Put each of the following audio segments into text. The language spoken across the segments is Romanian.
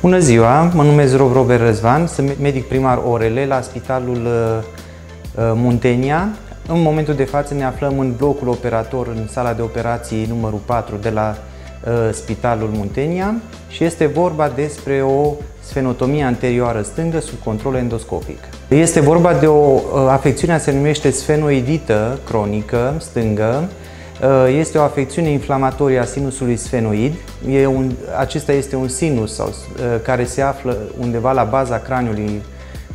Bună ziua, mă numesc Rob Robert Răzvan, sunt medic primar Orele la Spitalul uh, uh, Muntenia. În momentul de față ne aflăm în blocul operator, în sala de operații numărul 4 de la uh, Spitalul Muntenia și este vorba despre o sfenotomie anterioară stângă sub control endoscopic. Este vorba de o afecțiune, se numește sfenoidită cronică stângă, Uh, este o afecțiune inflamatorie a sinusului sfenoid. E un, acesta este un sinus sau, uh, care se află undeva la baza craniului,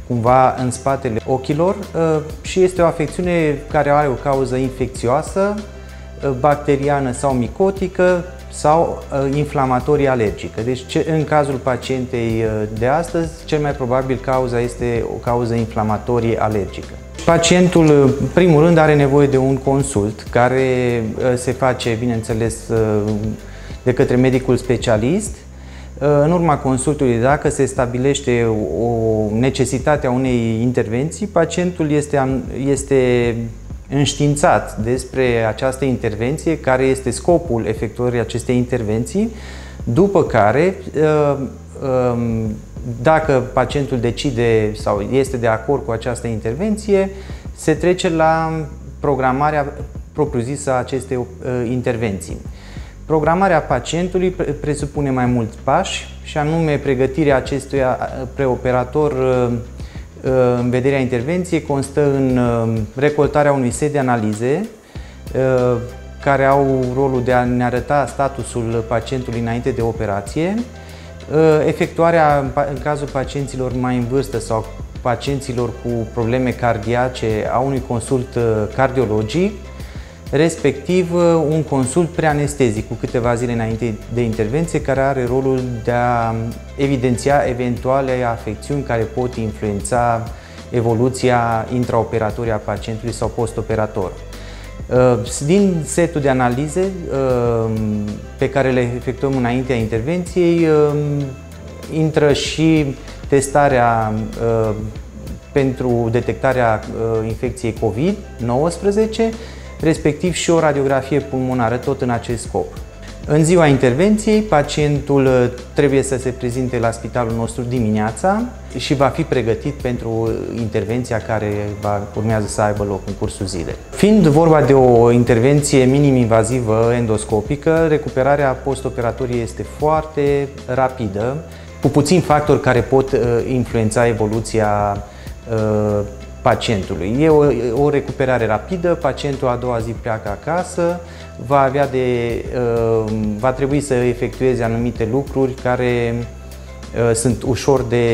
cumva în spatele ochilor uh, și este o afecțiune care are o cauză infecțioasă, bacteriană sau micotică sau inflamatorie alergică. Deci în cazul pacientei de astăzi, cel mai probabil cauza este o cauză inflamatorie alergică. Pacientul, în primul rând, are nevoie de un consult care uh, se face, bineînțeles, uh, de către medicul specialist. Uh, în urma consultului, dacă se stabilește o necesitate a unei intervenții, pacientul este, este înștiințat despre această intervenție, care este scopul efectuării acestei intervenții, după care um, dacă pacientul decide sau este de acord cu această intervenție, se trece la programarea propriu-zisă a acestei uh, intervenții. Programarea pacientului presupune mai mulți pași și anume pregătirea acestui uh, preoperator uh, în vederea intervenției constă în recoltarea unui set de analize care au rolul de a ne arăta statusul pacientului înainte de operație, Ă, efectuarea în cazul pacienților mai în vârstă sau pacienților cu probleme cardiace a unui consult ă, cardiologic, respectiv ă, un consult preanestezic cu câteva zile înainte de intervenție care are rolul de a evidenția eventuale afecțiuni care pot influența evoluția intraoperatorie a pacientului sau postoperator. Uh, din setul de analize uh, pe care le efectuăm înaintea intervenției, uh, intră și testarea pentru detectarea infecției COVID-19, respectiv și o radiografie pulmonară, tot în acest scop. În ziua intervenției, pacientul uh, trebuie să se prezinte la spitalul nostru dimineața și va fi pregătit pentru intervenția care va, urmează să aibă loc în cursul zilei. Fiind vorba de o intervenție minim-invazivă endoscopică, recuperarea postoperatorie este foarte rapidă, cu puțini factori care pot uh, influența evoluția uh, pacientului. E o, o recuperare rapidă, pacientul a doua zi pleacă acasă, va, avea de, uh, va trebui să efectueze anumite lucruri care uh, sunt ușor de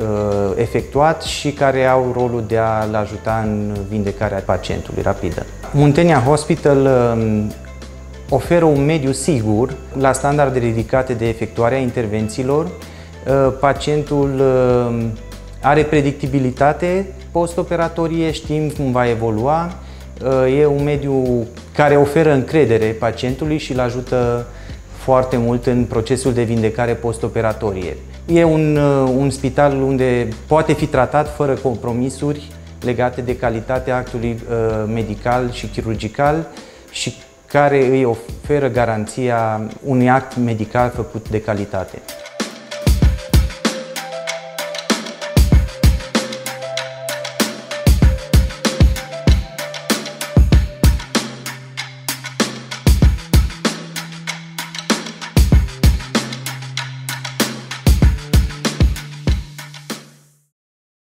uh, efectuat și care au rolul de a-l ajuta în vindecarea pacientului rapidă. Muntenia Hospital um, oferă un mediu sigur la standarde ridicate de efectuarea intervențiilor. Pacientul um, are predictibilitate postoperatorie, știm cum va evolua, e un mediu care oferă încredere pacientului și îl ajută foarte mult în procesul de vindecare postoperatorie. E un, un spital unde poate fi tratat fără compromisuri legate de calitatea actului medical și chirurgical și care îi oferă garanția unui act medical făcut de calitate.